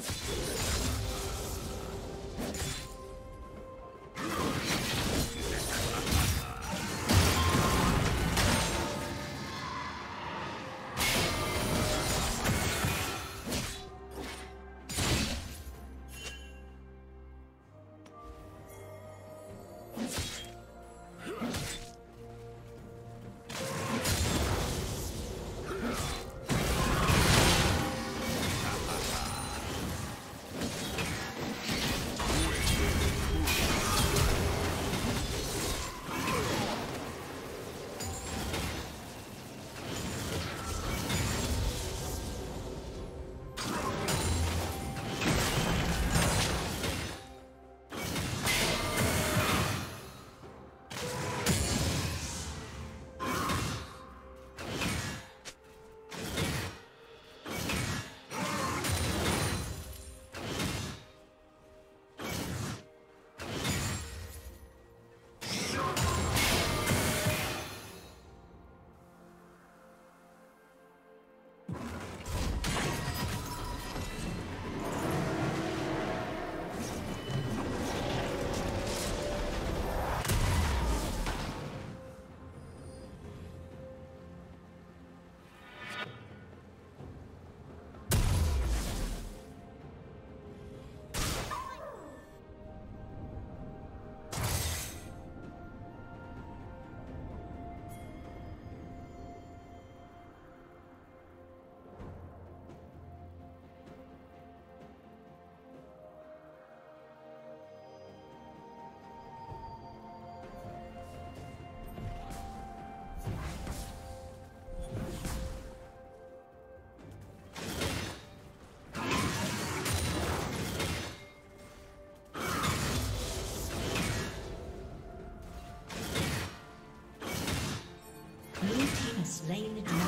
Shut down. Slain the dragon.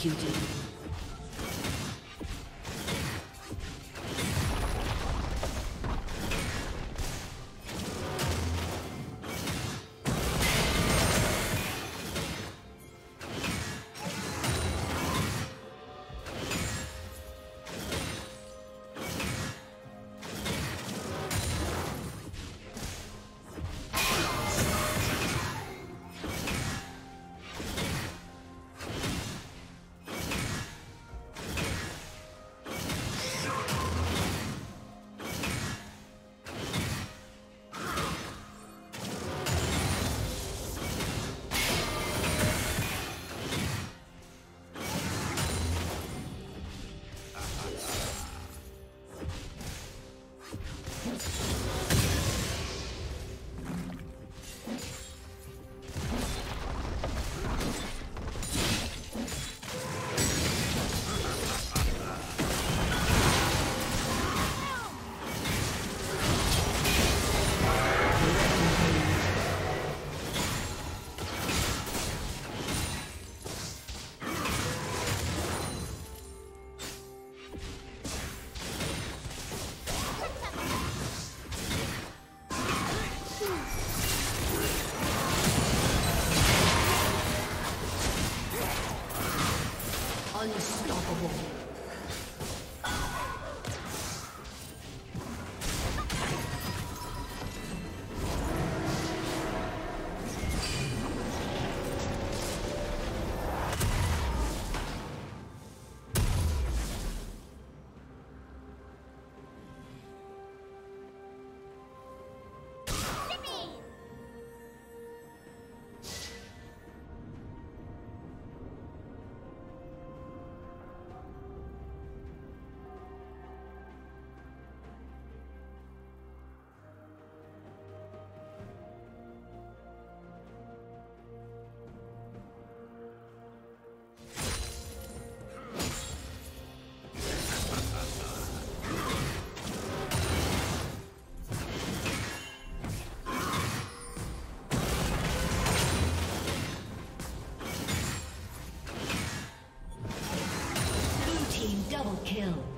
Executed. Double kill.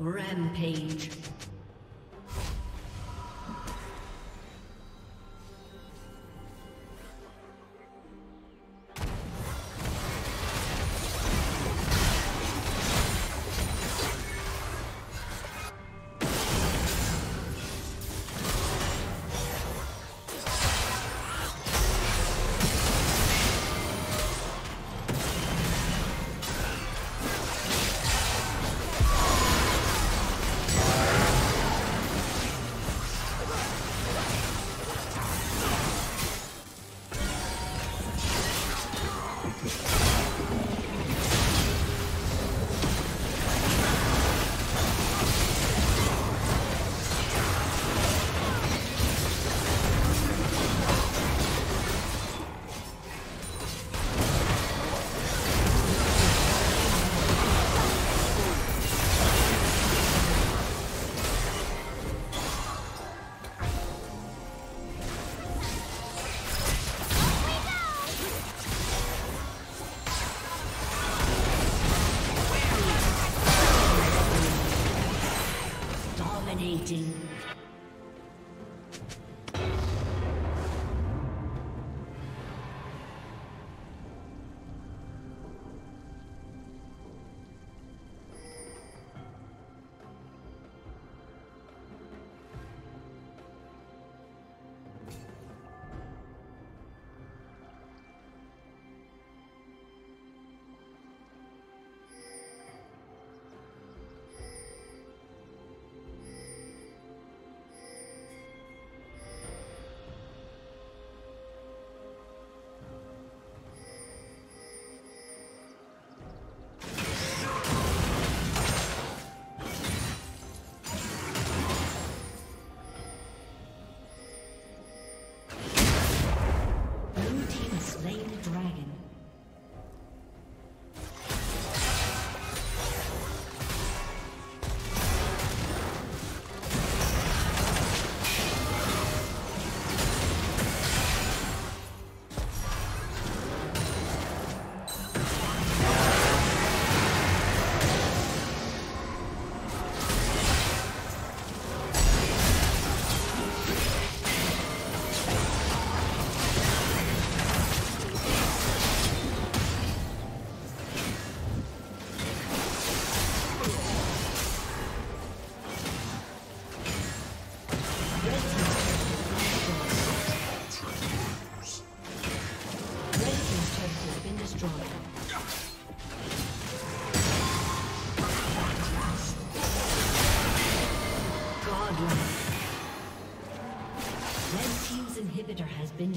Rampage.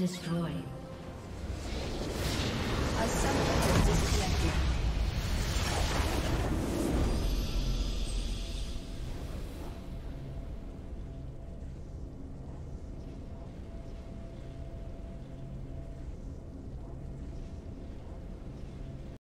Destroyed.